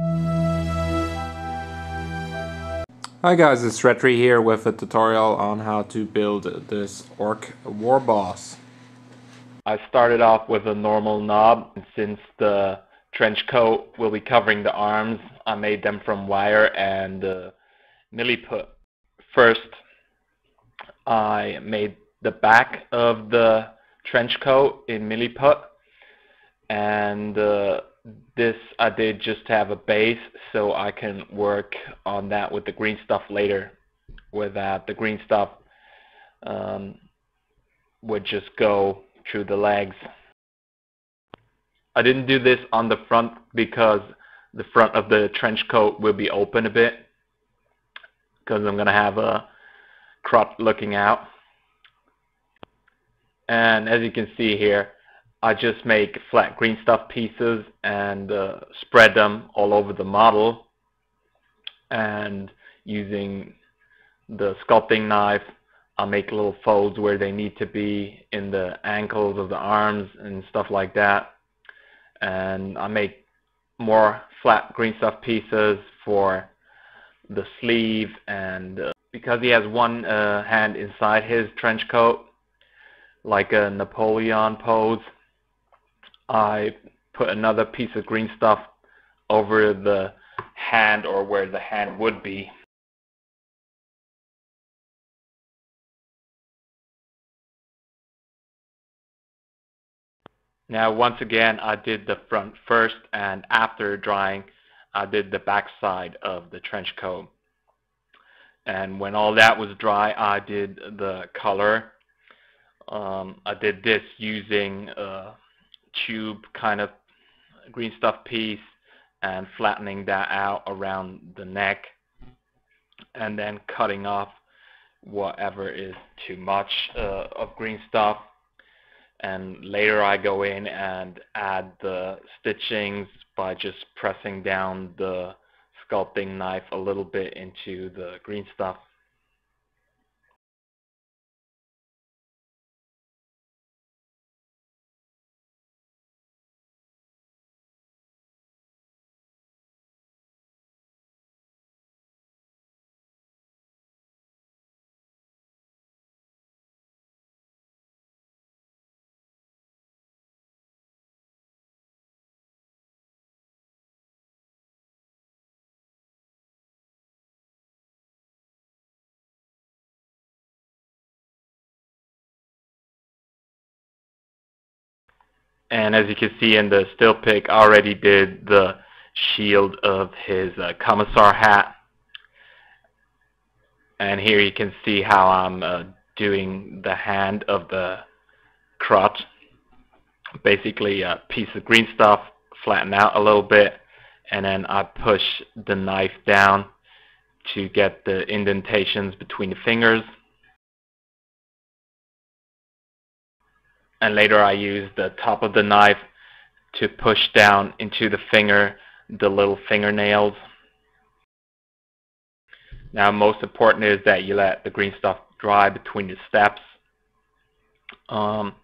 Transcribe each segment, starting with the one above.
Hi guys, it's Retri here with a tutorial on how to build this Ork War Boss. I started off with a normal nob, and since the trench coat will be covering the arms, I made them from wire and uh, milliput. First, I made the back of the trench coat in milliput, and uh, this I did just to have a base so I can work on that with the green stuff later where that the green stuff um, would just go through the legs. I didn't do this on the front because the front of the trench coat will be open a bit because I'm going to have a grot looking out. And as you can see here, I just make flat green stuff pieces and uh, spread them all over the model and using the sculpting knife I make little folds where they need to be in the ankles of the arms and stuff like that. And I make more flat green stuff pieces for the sleeve and uh, because he has one uh, hand inside his trench coat like a Napoleon pose I put another piece of green stuff over the hand or where the hand would be. Now once again I did the front first and after drying I did the back side of the trench coat. And when all that was dry I did the color. Um, I did this using uh, tube kind of green stuff piece and flattening that out around the neck and then cutting off whatever is too much uh, of green stuff. And later I go in and add the stitchings by just pressing down the sculpting knife a little bit into the green stuff And as you can see in the still pic, already did the shield of his uh, commissar hat. And here you can see how I'm uh, doing the hand of the grot. Basically a piece of green stuff, flatten out a little bit, and then I push the knife down to get the indentations between the fingers. And later I use the top of the knife to push down into the finger the little fingernails. Now most important is that you let the green stuff dry between the steps. Um,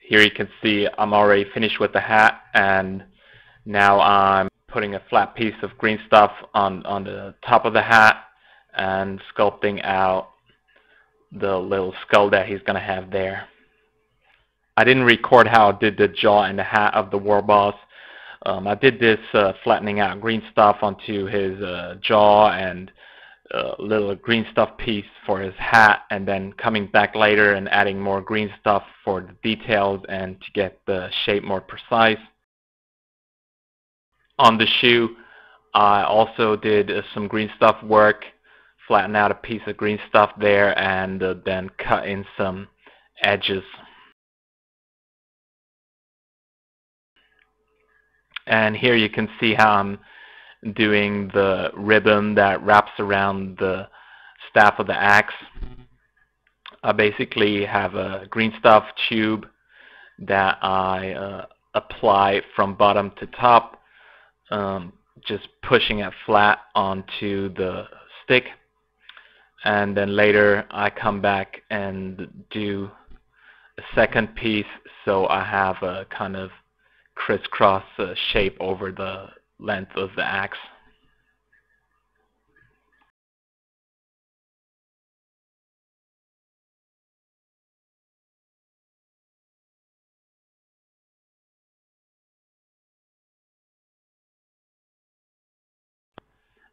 here you can see I'm already finished with the hat and now I'm putting a flat piece of green stuff on, on the top of the hat and sculpting out the little skull that he's going to have there. I didn't record how I did the jaw and the hat of the war boss. Um, I did this uh, flattening out green stuff onto his uh, jaw and a uh, little green stuff piece for his hat and then coming back later and adding more green stuff for the details and to get the shape more precise. On the shoe I also did uh, some green stuff work, flatten out a piece of green stuff there and uh, then cut in some edges and here you can see how I'm doing the ribbon that wraps around the staff of the axe. I basically have a green stuff tube that I uh, apply from bottom to top um, just pushing it flat onto the stick and then later I come back and do a second piece so I have a kind of crisscross uh, shape over the length of the axe.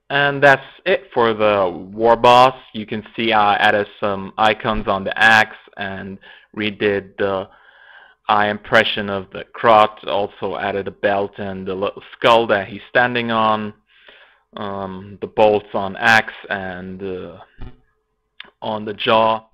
And that's it for the War Boss. You can see I added some icons on the axe and redid the eye impression of the grot. Also added a belt and the little skull that he's standing on. Um, the bolts on axe and uh, on the jaw.